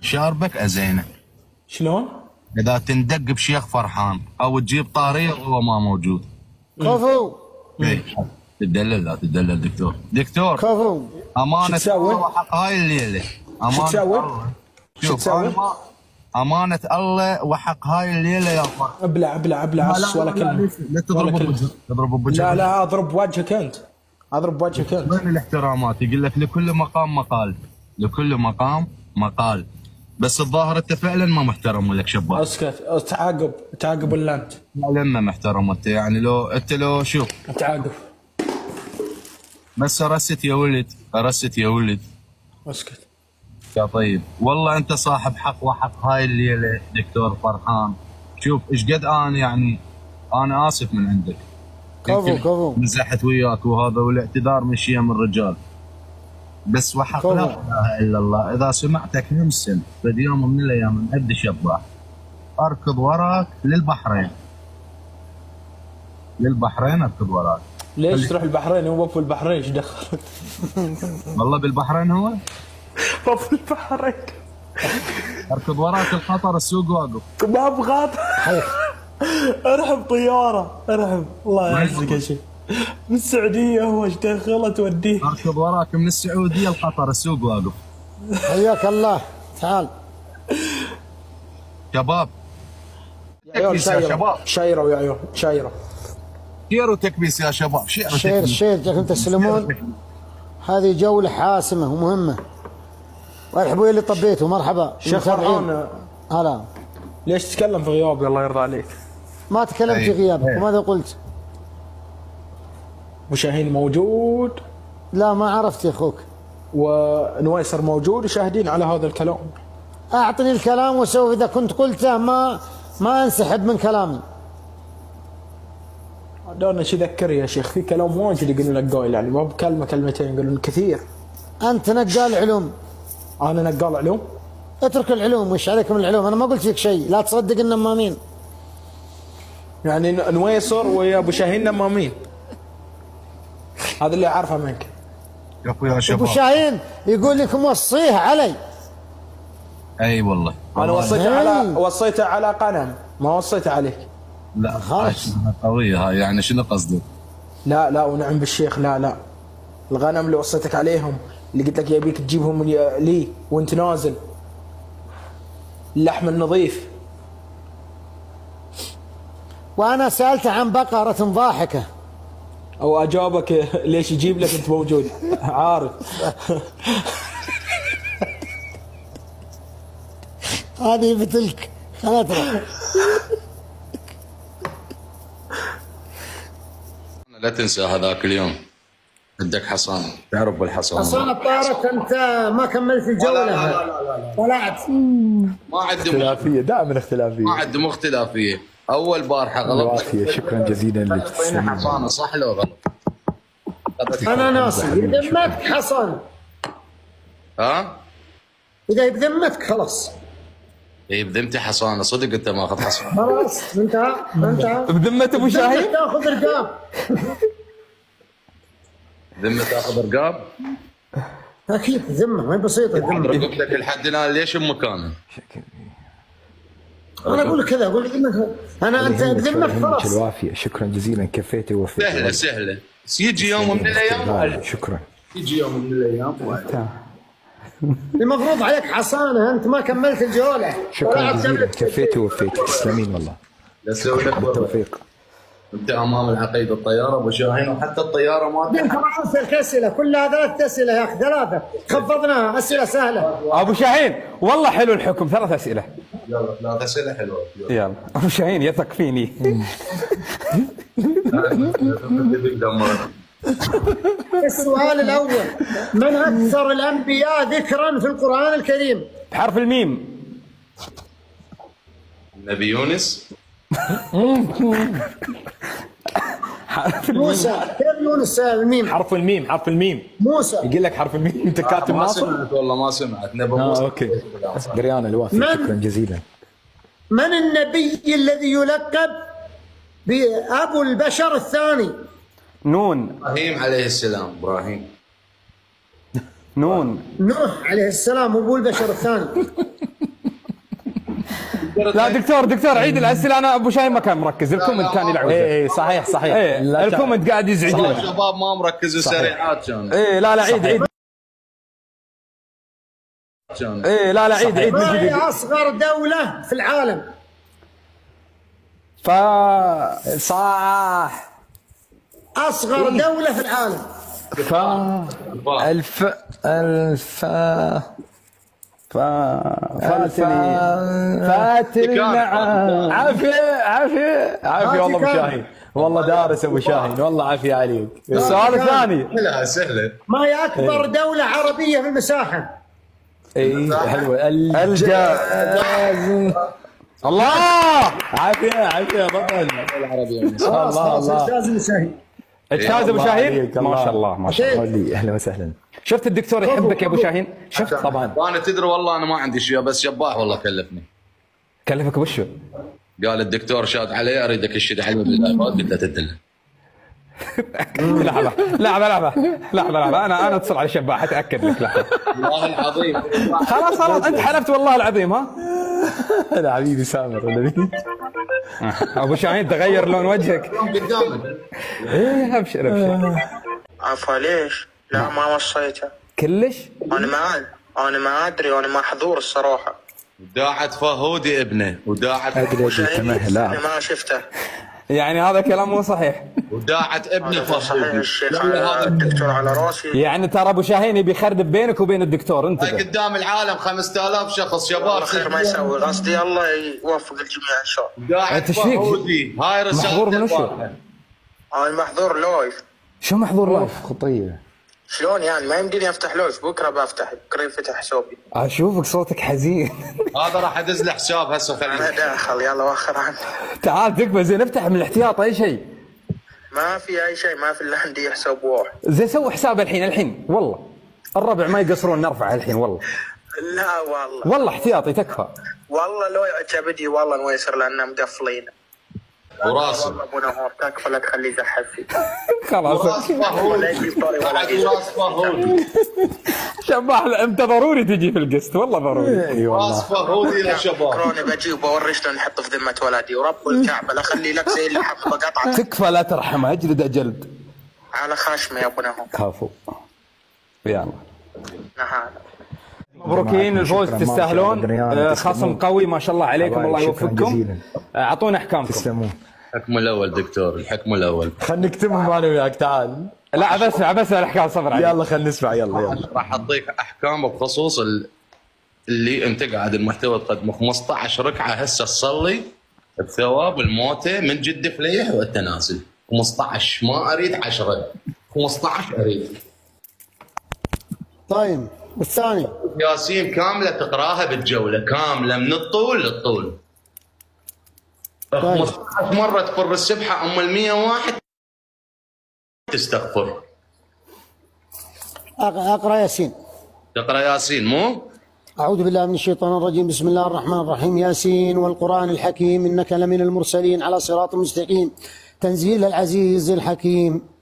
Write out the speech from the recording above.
شاربك أزينه شلون؟ إذا تندق بشيخ فرحان أو تجيب طارية وهو ما موجود كفو إيه. تدلل لا تدلل دكتور دكتور كفو أمانة شو تسوي؟ الله وحق هاي الليلة أمانة تسوي؟ الله. شو تسوي؟ أمانة الله وحق هاي الليلة يا فرح أبلع أبلع أبلع ولا كلمة لا تضرب. بوجهك تضرب بوجهك لا لا أضرب وجهك أنت أضرب وجهك أنت وين الاحترامات يقول لك لكل مقام مقال لكل مقام مقال بس الظاهر أنت فعلا ما محترم ولك شباب اسكت تعاقب تعاقب ولا انت فعلا ما محترم أنت. يعني لو أنت لو شوف تعاقب. بس رست يا ولد رست يا ولد. اسكت يا طيب. والله أنت صاحب حق وحق هاي الليلة دكتور فرحان. شوف إيش قد أنا يعني أنا آسف من عندك. كفو كفو مزحت وياك وهذا والاعتذار من شيم الرجال. بس وحق. لا إله إلا الله. إذا سمعتك همسن بد يوم من الأيام ابدي شباح أركض وراك للبحرين. للبحرين أركض وراك. ليش تروح البحرين؟ هو في البحرين إيش دخل؟ والله بالبحرين هو؟ في البحرين. أركض وراك الخطر السوق واقف. ما أبغى. ارحب طيارة ارحب الله يعزك يا شيخ. من السعودية هو إيش دخله توديه اركض وراك من السعودية الخطر السوق واقف. حياك الله. تعال. شباب. تكبيس يا شباب. شايرة يا عيال شايرة. share وتكبيس يا شباب. share share. share جاكم تستلمون هذه جولة حاسمة ومهمة. وارحبوا اللي طبيتوا مرحبا شيخ. فرحان. هلا. ليش تتكلم في غيابي الله يرضى عليك. ما تكلمت في أي. غيابك أي. وماذا قلت؟ ابو شاهين موجود؟ لا ما عرفت يا أخوك. ونويسر موجود وشاهدين على هذا الكلام؟ أعطني الكلام وسوف إذا كنت قلته ما ما أنسحب من كلامي. دورنا شي ذكر يا شيخ في كلام واجد يقولون لك قايل يعني ما بكلمة كلمتين يقولون كثير. أنت نقال علوم. أنا نقال علوم؟ اترك العلوم وش عليك من العلوم؟ أنا ما قلت لك شيء لا تصدق النمامين يعني نويسر ويا أبو شاهين نمامين هذا اللي أعرفه منك. يا ابو شباب. شاهين يقول لك موصيه علي. أي والله. أنا وصيته. على وصيته على قنم. ما وصيته عليك. لا خلاص. قوية هاي؟ يعني شنو قصدك؟ لا لا ونعم بالشيخ. لا لا. الغنم اللي وصيتك عليهم اللي قلت لك يبيك تجيبهم لي- لي وانت نازل. اللحم النظيف. وأنا سالته عن بقرة ضاحكة. أو أجابك ليش يجيب لك أنت موجود؟ عارف. هذه بتلك. تروح. لا تنسى هذاك اليوم. عندك حصان. تعرف بالحصان حصان طارت أنت ما كملت الجولة. طلعت. ما عندهم اختلافية. دائما اختلافية. ما عندهم اختلافية. أول بارحة غلط شكرا جزيلا لك. تسلمين. حصانة؟ صح لو غلط؟ أنا ناصي إذا بذمتك حصان ها؟ إذا بذمتك خلاص. اي بذمتي حصانة. صدق أنت ماخذ حصان خلاص انتهى انتهى بذمة أبو بذمتك تاخذ رقاب. ذمة تاخذ رقاب؟ أكيد ذمة. ما هي بسيطة. ذمه رقبتك لحد الآن ليش بمكانه؟ أنا أقول كذا أقول بذمتك أنا أنت يهمك خلاص. الوافية. شكرا جزيلا كفيتي ووفيتي سهلة سهلة. بس يجي يوم من الأيام لا، شكرا. يجي يوم من الأيام المفروض عليك حصانة أنت ما كملت الجولة. شكرا جزيلا. كفيتي ووفيتي تسلمين والله. تسوي لك بالتوفيق. انت أمام العقيد الطيارة أبو شاهين وحتى الطيارة ما انت ما اسالك أسئلة. كلها ثلاث أسئلة يا أخي ثلاثة. خفضناها أسئلة سهلة. أبو شاهين والله حلو الحكم. ثلاث أسئلة. يلا ثلاث اسئله حلوة. يلا. ابو شاهين يثق فيني السؤال الأول. من أكثر الأنبياء ذكرا في القرآن الكريم؟ بحرف الميم. النبي يونس. الميم. موسى كيف يونس الميم؟ حرف الميم حرف الميم. موسى. يقول لك حرف الميم. انت كاتب ما ناصر؟ سمعت والله ما سمعت. نبي آه موسى. okay. دريان الوافي من؟ شكرا جزيلا. من النبي الذي يلقب بأبو البشر الثاني؟ نون. إبراهيم عليه السلام إبراهيم. نون. نوح عليه السلام أبو البشر الثاني. لا دكتور دكتور عيد الأسئلة. أنا أبو شاهين ما كان مركز. ال comment كان يلعب. اي اي صحيح صحيح. تعال. ال comment قاعد يزعجون شباب ما مركز وسريعات كان إيه لا لا عيد عيد. إيه لا لا عيد عيد. هي أصغر دولة في العالم. ف صح. أصغر دولة في العالم. ف ألف ألف. ف فاتني. فاتني. كان. نعم. عافية عافية. عافية والله أبو. شاهين. والله دارس أبو شاهين. والله عافية عليك. السؤال. الثاني سهله سهلة. ما هي اكبر دولة عربية في المساحة؟ اي حلوة. الج الله! عافية عافية بطل الله الله. أستاذ المشاهير اجتاز أبو شاهين؟ ما. شاء الله ما شاء الله. أهلا وسهلا. شفت الدكتور يحبك يا أبو شاهين؟ شفت؟ طبعا. وأنا تدري والله أنا ما عندي شيء بس شباح والله كلفني. كلفك بشو قال الدكتور شاد علي أريدك اشد علمه بالايباد قلت له تدله لحظة لحظة لحظة لحظة لحظة. أنا أنا أتصل على شباح أتأكد لك لحظة. والله العظيم. خلاص خلاص أنت حلفت والله العظيم ها؟ هذا حبيبي سامر أبو شاهين تغير لون وجهك. إيه أبشر أبشر. عفا ليش؟ لا ما وصيته كلش؟ أنا ما أنا ما أدري أنا محظور الصراحة. وداعت فهودي ابنه وداعت أدري ما شفته. يعني هذا كلام مو صحيح. وداعت ابنه فهودي الشيخ هذا الدكتور على راسي. يعني ترى أبو شاهين يبي يخرب بينك وبين الدكتور انت هاي قدام العالم 5000 شخص شباب خير ما يسوي. قصدي الله يوفق الجميع إن شاء الله. فيك؟ فهودي هاي رسالة محظور من؟ الواقع. أنا محظور لايف. شو محظور لايف؟ خطية. شلون يعني؟ ما يمديني أفتح live بكرة بفتح بكرة ينفتح حسابي. أشوفك صوتك حزين. هذا راح أدز له حساب هسه خليه داخل يلا وأخر عني تعال تكفى زين افتح من الاحتياط أي شيء. ما في أي شيء ما في إلا عندي حساب واحد. زين سوي حساب الحين الحين والله. الربع ما يقصرون نرفع الحين والله. لا والله. والله احتياطي تكفى. والله لو كبدي والله نويسر لأنه مقفلين. وراسه والله ابو نهار تكفى لا تخليه يزحف فيه خلاص. ولا يجيب طاري ولا يجيب. انت ضروري تجي في القسط والله ضروري. اي والله. راس فهودي يا شباب كروني بجيب واوري شلون يحط في ذمة ولدي. ورب الكعبة لا اخلي لك زي اللحم بقطعه تكفى لا ترحمه. اجلد أجلد. على خشمي يا ابو نهار كفو يلا. نهار. مبروكين. الفوز تستاهلون. آه،. خصم قوي ما شاء الله عليكم الله يوفقكم. آه، أعطونا إحكامكم. تسلمون. الحكم الأول دكتور الحكم الأول. خلينا نكتمهم أنا وياك تعال. لا بس بس الأحكام صبر عليك. يلا خلينا نسمع يلا يلا. راح أعطيك أحكام بخصوص ال- اللي أنت قاعد المحتوى تقدمه 15 ركعة هسه تصلي بثواب الموتى من جد فليح وانت نازل 15 ما أريد 10 15 أريد. طيب. والثاني. ياسين كاملة تقراها بالجولة كاملة من الطول للطول. 15 مرة تفر السبحة أم ال 101 تستغفر. أقرأ ياسين. تقرأ ياسين مو؟ أعوذ بالله من الشيطان الرجيم. بسم الله الرحمن الرحيم. ياسين والقرآن الحكيم إنك لمن المرسلين على صراط مستقيم. تنزيل العزيز الحكيم.